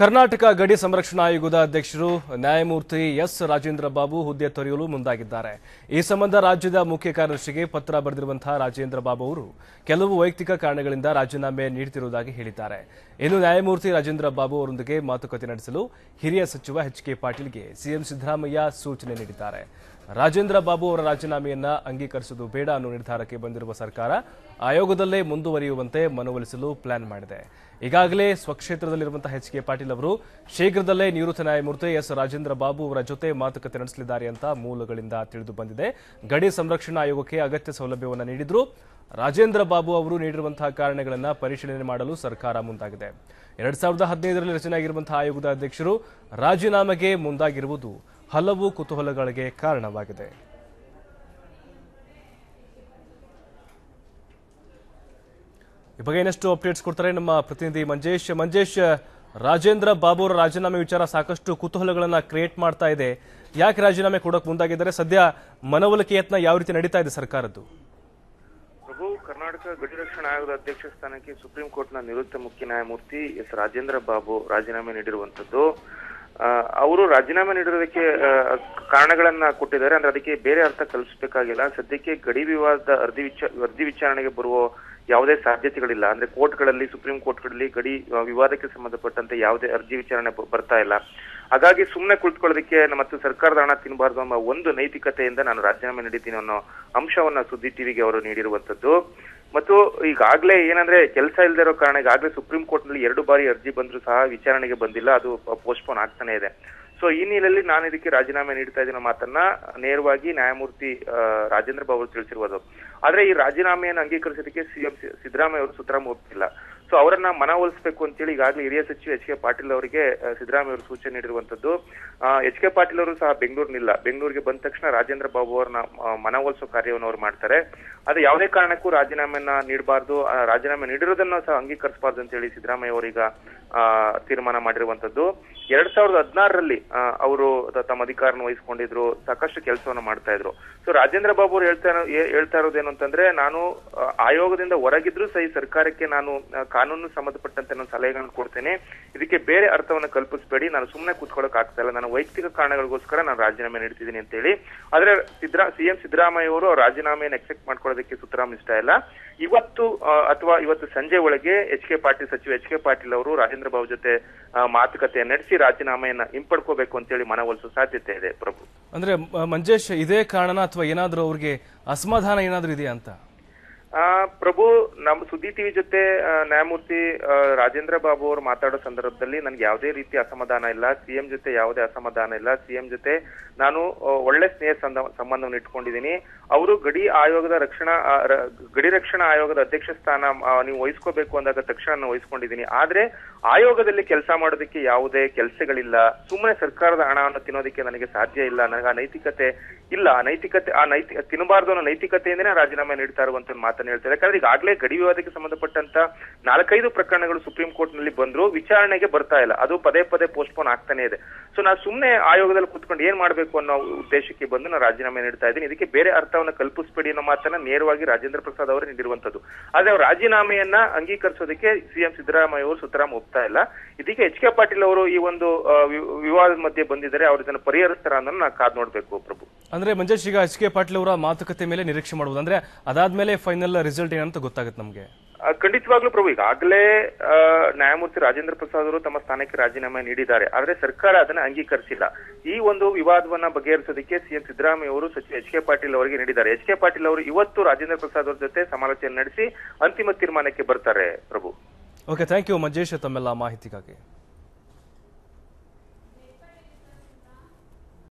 ಕರ್ನಾಟಕ ಗಡಿ ಸಂರಕ್ಷಣಾ ಆಯೋಗದ ಅಧ್ಯಕ್ಷರು ನ್ಯಾಯಮೂರ್ತಿ ಎಸ್ ರಾಜೇಂದ್ರ ಬಾಬು ಹುದ್ದೆ ತೊರೆಯಲು ಮುಂದಾಗಿದ್ದಾರೆ. ಈ ಸಂಬಂಧ ರಾಜ್ಯದ ಮುಖ್ಯ ಕಾರ್ಯದರ್ಶಿಗೆ ಪತ್ರ ಬರೆದಿರುವಂತಹ ರಾಜೇಂದ್ರ ಬಾಬು ಅವರು ಕೆಲವು ವೈಯಕ್ತಿಕ ಕಾರಣಗಳಿಂದ ರಾಜೀನಾಮೆ ನೀಡುತ್ತಿರುವುದಾಗಿ ಹೇಳಿದ್ದಾರೆ. ಇನ್ನು ನ್ಯಾಯಮೂರ್ತಿ ರಾಜೇಂದ್ರ ಬಾಬು ಅವರೊಂದಿಗೆ ಮಾತುಕತೆ ನಡೆಸಲು ಹಿರಿಯ ಸಚಿವ ಎಚ್ ಕೆ ಪಾಟೀಲ್ಗೆ ಸಿಎಂ ಸಿದ್ದರಾಮಯ್ಯ ಸೂಚನೆ ನೀಡಿದ್ದಾರೆ. ರಾಜೇಂದ್ರ ಬಾಬು ಅವರ ರಾಜೀನಾಮೆಯನ್ನ ಅಂಗೀಕರಿಸುವುದು ಬೇಡ ಅನ್ನೋ ನಿರ್ಧಾರಕ್ಕೆ ಬಂದಿರುವ ಸರ್ಕಾರ ಆಯೋಗದಲ್ಲೇ ಮುಂದುವರಿಯುವಂತೆ ಮನವೊಲಿಸಲು ಪ್ಲಾನ್ ಮಾಡಿದೆ. ಈಗಾಗಲೇ ಸ್ವಕ್ಷೇತ್ರದಲ್ಲಿರುವಂತಹ ಎಚ್ ಕೆ ಪಾಟೀಲ್ ಅವರು ಶೀಘ್ರದಲ್ಲೇ ನಿವೃತ್ತ ನ್ಯಾಯಮೂರ್ತಿ ಎಸ್ ರಾಜೇಂದ್ರ ಬಾಬು ಅವರ ಜೊತೆ ಮಾತುಕತೆ ನಡೆಸಲಿದ್ದಾರೆ ಅಂತ ಮೂಲಗಳಿಂದ ತಿಳಿದು ಬಂದಿದೆ. ಗಡಿ ಸಂರಕ್ಷಣಾ ಆಯೋಗಕ್ಕೆ ಅಗತ್ಯ ಸೌಲಭ್ಯವನ್ನು ನೀಡಿದ್ರು. ರಾಜೇಂದ್ರ ಬಾಬು ಅವರು ನೀಡಿರುವಂತಹ ಕಾರಣಗಳನ್ನು ಪರಿಶೀಲನೆ ಮಾಡಲು ಸರ್ಕಾರ ಮುಂದಾಗಿದೆ. ಎರಡ್ ಸಾವಿರದ ಹದಿನೈದರಲ್ಲಿ ರಚನೆಯಾಗಿರುವಂತಹ ಆಯೋಗದ ಅಧ್ಯಕ್ಷರು ರಾಜೀನಾಮೆಗೆ ಮುಂದಾಗಿರುವುದು ಹಲವು ಕುತೂಹಲಗಳಿಗೆ ಕಾರಣವಾಗಿದೆ. ಈ ಬಗ್ಗೆ ಇನ್ನಷ್ಟು ಅಪ್ಡೇಟ್ಸ್ ಕೊಡ್ತಾರೆ ನಮ್ಮ ಪ್ರತಿನಿಧಿ ಮಂಜೇಶ್. ಮಂಜೇಶ್, ರಾಜೇಂದ್ರ ಬಾಬು ಅವರ ರಾಜೀನಾಮೆ ವಿಚಾರ ಸಾಕಷ್ಟು ಕುತೂಹಲಗಳನ್ನ ಕ್ರಿಯೇಟ್ ಮಾಡ್ತಾ ಇದೆ. ಯಾಕೆ ರಾಜೀನಾಮೆ ಕೊಡೋಕೆ ಮುಂದಾಗಿದ್ದಾರೆ? ಸದ್ಯ ಮನವೊಲಿಕೆ ಯತ್ನ ಯಾವ ರೀತಿ ನಡೀತಾ ಇದೆ ಸರ್ಕಾರದ್ದು? ಪ್ರಭು, ಕರ್ನಾಟಕ ಗಡಿ ರಕ್ಷಣಾ ಆಯೋಗದ ಅಧ್ಯಕ್ಷ ಸ್ಥಾನಕ್ಕೆ ಸುಪ್ರೀಂ ಕೋರ್ಟ್ನ ನಿವೃತ್ತ ಮುಖ್ಯ ನ್ಯಾಯಮೂರ್ತಿ ಎಸ್. ರಾಜೇಂದ್ರ ಬಾಬು ರಾಜೀನಾಮೆ ನೀಡಿರುವಂತದ್ದು ಅವರು ರಾಜೀನಾಮೆ ನೀಡಿರೋದಕ್ಕೆ ಕಾರಣಗಳನ್ನ ಕೊಟ್ಟಿದ್ದಾರೆ. ಅಂದ್ರೆ ಅದಕ್ಕೆ ಬೇರೆ ಅರ್ಥ ಕಲ್ಪಿಸಬೇಕಾಗಿಲ್ಲ ಸದ್ಯಕ್ಕೆ ಗಡಿ ವಿವಾದ ಅರ್ಧಿ ವಿಚ ಅರ್ಧಿ ವಿಚಾರಣೆಗೆ ಬರುವ ಯಾವುದೇ ಸಾಧ್ಯತೆಗಳಿಲ್ಲ. ಅಂದ್ರೆ ಕೋರ್ಟ್ಗಳಲ್ಲಿ, ಸುಪ್ರೀಂ ಕೋರ್ಟ್ಗಳಲ್ಲಿ ಗಡಿ ವಿವಾದಕ್ಕೆ ಸಂಬಂಧಪಟ್ಟಂತೆ ಯಾವುದೇ ಅರ್ಜಿ ವಿಚಾರಣೆ ಬರ್ತಾ ಇಲ್ಲ. ಹಾಗಾಗಿ ಸುಮ್ಮನೆ ಕುಳಿತುಕೊಳ್ಳೋದಕ್ಕೆ ಮತ್ತು ಸರ್ಕಾರದ ಹಣ ತಿನ್ನಬಾರ್ದು ಎಂಬ ಒಂದು ನೈತಿಕತೆಯಿಂದ ನಾನು ರಾಜೀನಾಮೆ ನೀಡಿದ್ದೀನಿ ಅನ್ನೋ ಅಂಶವನ್ನ ಸುದ್ದಿ ಟಿವಿಗೆ ಅವರು ನೀಡಿರುವಂತದ್ದು ಮತ್ತು ಈಗಾಗಲೇ ಏನಂದ್ರೆ ಕೆಲಸ ಇಲ್ಲದೆ ಇರೋ ಕಾರಣ ಈಗಾಗಲೇ ಸುಪ್ರೀಂ ಕೋರ್ಟ್ನಲ್ಲಿ ಎರಡು ಬಾರಿ ಅರ್ಜಿ ಬಂದ್ರು ಸಹ ವಿಚಾರಣೆಗೆ ಬಂದಿಲ್ಲ. ಅದು ಪೋಸ್ಟ್ಪೋನ್ ಆಗ್ತಾನೆ ಇದೆ. ಸೊ ಈ ನೀಲಲ್ಲಿ ನಾನು ಇದಕ್ಕೆ ರಾಜೀನಾಮೆ ನೀಡ್ತಾ ಇದ್ದೀನಿ ಮಾತನ್ನ ನೇರವಾಗಿ ನ್ಯಾಯಮೂರ್ತಿ ರಾಜೇಂದ್ರ ಬಾಬು ತಿಳಿಸಿರುವುದು ಆದ್ರೆ ಈ ರಾಜೀನಾಮೆಯನ್ನು ಅಂಗೀಕರಿಸೋದಕ್ಕೆ ಸಿಎಂ ಸಿದ್ದರಾಮಯ್ಯ ಅವರು ಸುತರಾಮ್ ಒಪ್ಪಿಲ್ಲ ಸೊ ಅವರನ್ನ ಮನವೊಲಿಸಬೇಕು ಅಂತೇಳಿ ಈಗಾಗಲೇ ಹಿರಿಯ ಸಚಿವ ಎಚ್ ಕೆ ಪಾಟೀಲ್ ಅವರಿಗೆ ಸಿದ್ದರಾಮಯ್ಯ ಅವರು ಸೂಚನೆ ನೀಡಿರುವಂತದ್ದು ಎಚ್ ಕೆ ಪಾಟೀಲ್ ಅವರು ಸಹ ಬೆಂಗಳೂರಿನಿಲ್ಲ. ಬೆಂಗಳೂರಿಗೆ ಬಂದ ತಕ್ಷಣ ರಾಜೇಂದ್ರ ಬಾಬು ಅವರನ್ನ ಮನವೊಲಿಸೋ ಕಾರ್ಯವನ್ನು ಅವರು ಮಾಡ್ತಾರೆ. ಅದು ಯಾವುದೇ ಕಾರಣಕ್ಕೂ ರಾಜೀನಾಮೆಯನ್ನ ನೀಡಬಾರ್ದು. ರಾಜೀನಾಮೆ ನೀಡಿರೋದನ್ನ ಸಹ ಅಂಗೀಕರಿಸಬಾರ್ದು ಅಂತೇಳಿ ಸಿದ್ದರಾಮಯ್ಯ ಅವರೀಗ ತೀರ್ಮಾನ ಮಾಡಿರುವಂತದ್ದು ಎರಡ್ ಸಾವಿರದ ಹದಿನಾರರಲ್ಲಿ ಅವರು ತಮ್ಮ ಅಧಿಕಾರನ ವಹಿಸಿಕೊಂಡಿದ್ರು, ಸಾಕಷ್ಟು ಕೆಲಸವನ್ನು ಮಾಡ್ತಾ ಇದ್ರು. ಸೊ ರಾಜೇಂದ್ರ ಬಾಬು ಅವರು ಹೇಳ್ತಾ ಹೇಳ್ತಾ ಇರೋದೇನು ಅಂತಂದ್ರೆ, ನಾನು ಆಯೋಗದಿಂದ ಹೊರಗಿದ್ರು ಸಹ ಸರ್ಕಾರಕ್ಕೆ ನಾನು ಕಾನೂನು ಸಂಬಂಧಪಟ್ಟಂತೆ ನಾನು ಸಲಹೆಗಳನ್ನು ಕೊಡ್ತೇನೆ. ಇದಕ್ಕೆ ಬೇರೆ ಅರ್ಥವನ್ನು ಕಲ್ಪಿಸಬೇಡಿ. ನಾನು ಸುಮ್ಮನೆ ಕೂತ್ಕೊಳ್ಳೋಕೆ ಆಗ್ತಾ ಇಲ್ಲ. ನಾನು ವೈಯಕ್ತಿಕ ಕಾರಣಗಳಿಗೋಸ್ಕರ ನಾನು ರಾಜೀನಾಮೆ ನೀಡ್ತಿದ್ದೀನಿ ಅಂತೇಳಿ. ಆದ್ರೆ ಸಿ ಸಿಎಂ ಸಿದ್ದರಾಮಯ್ಯ ಅವರು ರಾಜೀನಾಮೆಯನ್ನು ಎಕ್ಸೆಪ್ಟ್ ಮಾಡ್ಕೊಳ್ಳೋದಕ್ಕೆ ಸುತರಾಮ್ ಇಷ್ಟ ಇಲ್ಲ. ಇವತ್ತು ಅಥವಾ ಇವತ್ತು ಸಂಜೆ ಒಳಗೆ ಎಚ್ ಕೆ ಪಾಟೀಲ್, ಸಚಿವ ಎಚ್ ಕೆ ಪಾಟೀಲ್ ಅವರು ರಾಜೇಂದ್ರ ಬಾಬು ಜೊತೆ ಮಾತುಕತೆ ನಡೆಸಿ ರಾಜೀನಾಮೆಯನ್ನ ಹಿಂಪಡ್ಕೋಬೇಕು ಅಂತೇಳಿ ಮನವೊಲಿಸುವ ಸಾಧ್ಯತೆ ಇದೆ ಪ್ರಭು. ಅಂದ್ರೆ ಮಂಜೇಶ್, ಇದೇ ಕಾರಣ ಅಥವಾ ಏನಾದರೂ ಅವ್ರಿಗೆ ಅಸಮಾಧಾನ ಏನಾದರೂ ಇದೆಯಾ ಅಂತ? ಪ್ರಭು ನಮ್ಮ ಸುದ್ದಿ ಟಿವಿ ಜೊತೆ ನ್ಯಾಯಮೂರ್ತಿ ಆ, ರಾಜೇಂದ್ರ ಬಾಬು ಅವರು ಮಾತಾಡೋ ಸಂದರ್ಭದಲ್ಲಿ ನನ್ಗೆ ಯಾವುದೇ ರೀತಿ ಅಸಮಾಧಾನ ಇಲ್ಲ. ಸಿಎಂ ಜೊತೆ ಯಾವುದೇ ಅಸಮಾಧಾನ ಇಲ್ಲ. ಸಿಎಂ ಜೊತೆ ನಾನು ಒಳ್ಳೆ ಸ್ನೇಹ ಸಂಬಂಧವನ್ನು ಇಟ್ಕೊಂಡಿದ್ದೀನಿ ಅವರು ಗಡಿ ಆಯೋಗದ ರಕ್ಷಣಾ ಗಡಿ ರಕ್ಷಣಾ ಆಯೋಗದ ಅಧ್ಯಕ್ಷ ಸ್ಥಾನ ಆ, ನೀವು ವಹಿಸ್ಕೋಬೇಕು ಅಂದಾಗ ತಕ್ಷಣ ನಾನು ವಹಿಸ್ಕೊಂಡಿದ್ದೀನಿ ಆದ್ರೆ ಆಯೋಗದಲ್ಲಿ ಕೆಲಸ ಮಾಡೋದಕ್ಕೆ ಯಾವುದೇ ಕೆಲಸಗಳಿಲ್ಲ. ಸುಮ್ಮನೆ ಸರ್ಕಾರದ ಹಣವನ್ನು ತಿನ್ನೋದಕ್ಕೆ ನನಗೆ ಸಾಧ್ಯ ಇಲ್ಲ. ನನಗೆ ಆ ನೈತಿಕತೆ ಇಲ್ಲ. ಆ ನೈತಿಕತೆ ಆ ನೈತಿಕ ತಿನ್ನಬಾರ್ದು ಅನ್ನೋ ನೈತಿಕತೆಯಿಂದನೇ ರಾಜೀನಾಮೆ ನೀಡ್ತಾ ಇರುವಂತ ಒಂದು ಮಾತನ್ನು ಹೇಳ್ತಾರೆ. ಯಾಕಂದ್ರೆ ಈಗಾಗಲೇ ಗಡಿ ವಿವಾದಕ್ಕೆ ಸಂಬಂಧಪಟ್ಟಂತ ನಾಲ್ಕೈದು ಪ್ರಕರಣಗಳು ಸುಪ್ರೀಂ ಕೋರ್ಟ್ನಲ್ಲಿ ಬಂದ್ರು ವಿಚಾರಣೆಗೆ ಬರ್ತಾ ಇಲ್ಲ. ಅದು ಪದೇ ಪದೇ ಪೋಸ್ಟ್ಪೋನ್ ಆಗ್ತಾನೆ ಇದೆ. ಸೊ ನಾನು ಸುಮ್ಮನೆ ಆಯೋಗದಲ್ಲಿ ಕುತ್ಕೊಂಡು ಏನ್ ಮಾಡಬೇಕು ಅನ್ನೋ ಉದ್ದೇಶಕ್ಕೆ ಬಂದು ನಾನು ರಾಜೀನಾಮೆ ನೀಡ್ತಾ ಇದ್ದೀನಿ. ಇದಕ್ಕೆ ಬೇರೆ ಅರ್ಥವನ್ನ ಕಲ್ಪಿಸಬೇಡಿ ಅನ್ನೋ ಮಾತನ್ನ ನೇರವಾಗಿ ರಾಜೇಂದ್ರ ಪ್ರಸಾದ್ ಅವರು ನೀಡಿರುವಂತದ್ದು. ಆದ್ರೆ ಅವ್ರ ರಾಜೀನಾಮೆಯನ್ನ ಅಂಗೀಕರಿಸೋದಕ್ಕೆ ಸಿಎಂ ಸಿದ್ದರಾಮಯ್ಯ ಅವರು ಸುತರಾಮ್ ಒಪ್ತಾ ಇಲ್ಲ. ಇದಕ್ಕೆ ಎಚ್ ಕೆ ಪಾಟೀಲ್ ಅವರು ಈ ಒಂದು ವಿವಾದದ ಮಧ್ಯೆ ಬಂದಿದ್ದಾರೆ. ಅವ್ರು ಇದನ್ನು ಪರಿಹರಿಸ್ತಾರ ಅನ್ನೋದನ್ನ ನಾವು ಕಾದ್ ನೋಡ್ಬೇಕು ಪ್ರಭು. ಅಂದ್ರೆ ಮಂಜೇಶ್ ಈಗ ಎಚ್ ಕೆ ಪಾಟೀಲ್ ಅವರ ಮಾತುಕತೆ ಮೇಲೆ ನಿರೀಕ್ಷೆ ಮಾಡಬಹುದು ಅಂದ್ರೆ ಅದಾದ್ಮೇಲೆ ಫೈನಲ್ ರಿಸಲ್ಟ್ ಏನಂತ ಗೊತ್ತಾಗುತ್ತೆ ನಮಗೆ? ಖಂಡಿತವಾಗ್ಲೂ ಪ್ರಭು ಈಗಾಗಲೇ ನ್ಯಾಯಮೂರ್ತಿ ರಾಜೇಂದ್ರ ಪ್ರಸಾದ್ ಅವರು ತಮ್ಮ ಸ್ಥಾನಕ್ಕೆ ರಾಜೀನಾಮೆ ನೀಡಿದ್ದಾರೆ. ಆದ್ರೆ ಸರ್ಕಾರ ಅದನ್ನ ಅಂಗೀಕರಿಸಿಲ್ಲ. ಈ ಒಂದು ವಿವಾದವನ್ನ ಬಗೆಹರಿಸೋದಕ್ಕೆ ಸಿಎಂ ಸಿದ್ದರಾಮಯ್ಯ ಅವರು ಸಚಿವ ಎಚ್ ಕೆ ಪಾಟೀಲ್ ಅವರಿಗೆ ನೀಡಿದ್ದಾರೆ. ಎಚ್ ಕೆ ಪಾಟೀಲ್ ಅವರು ಇವತ್ತು ರಾಜೇಂದ್ರ ಪ್ರಸಾದ್ ಅವರ ಜೊತೆ ಸಮಾಲೋಚನೆ ನಡೆಸಿ ಅಂತಿಮ ತೀರ್ಮಾನಕ್ಕೆ ಬರ್ತಾರೆ Prabhu. Okay thank you Manjesh ತಮ್ಮೆಲ್ಲ ಮಾಹಿತಿಗಾಗಿ.